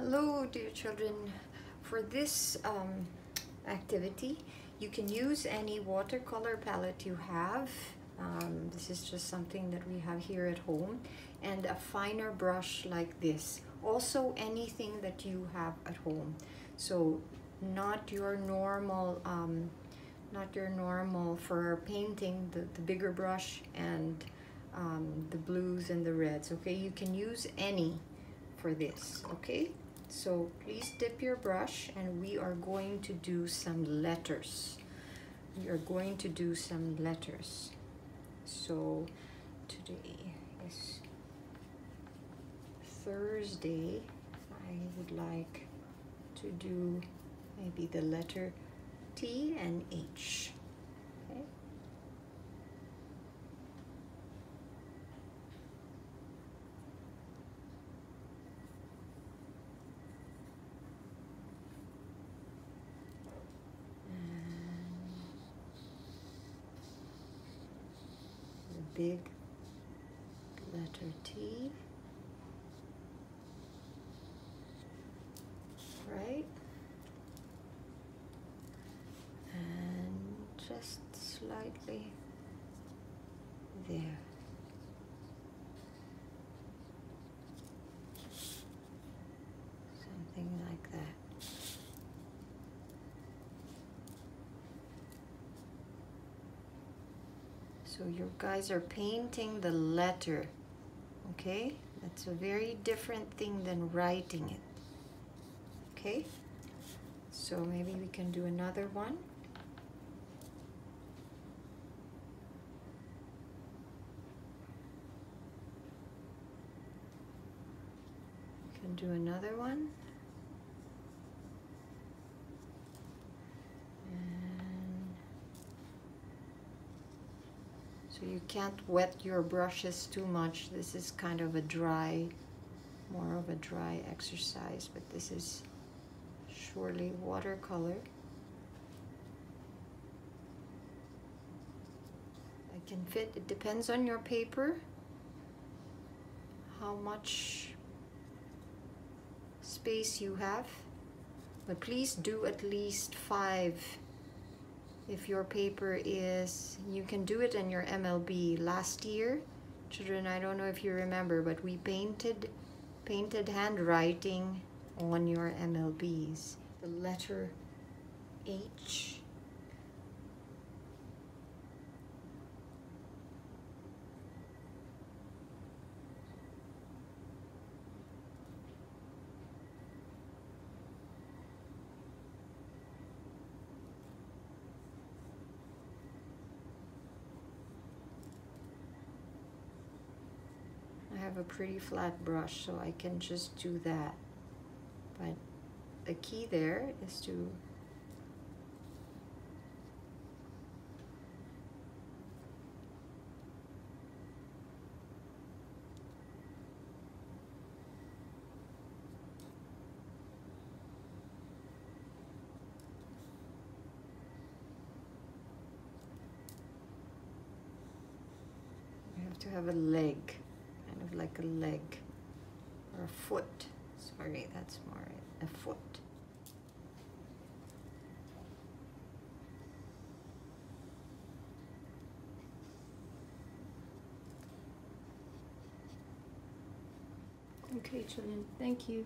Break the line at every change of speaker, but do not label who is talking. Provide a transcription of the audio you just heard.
Hello dear children. For this um, activity you can use any watercolor palette you have. Um, this is just something that we have here at home and a finer brush like this. Also anything that you have at home. So not your normal um, not your normal for painting the, the bigger brush and um, the blues and the reds okay you can use any for this okay so please dip your brush and we are going to do some letters. We are going to do some letters. So today is Thursday. I would like to do maybe the letter T and H. big letter T, right? And just slightly there. Something like that. So you guys are painting the letter, okay? That's a very different thing than writing it, okay? So maybe we can do another one. Do another one. So you can't wet your brushes too much. This is kind of a dry, more of a dry exercise, but this is surely watercolor. I can fit, it depends on your paper, how much space you have, but please do at least five if your paper is, you can do it in your MLB. Last year, children, I don't know if you remember, but we painted, painted handwriting on your MLBs. The letter H have a pretty flat brush so I can just do that. But the key there is to You have to have a leg kind of like a leg or a foot. Sorry, that's more a foot. Okay, children, thank you.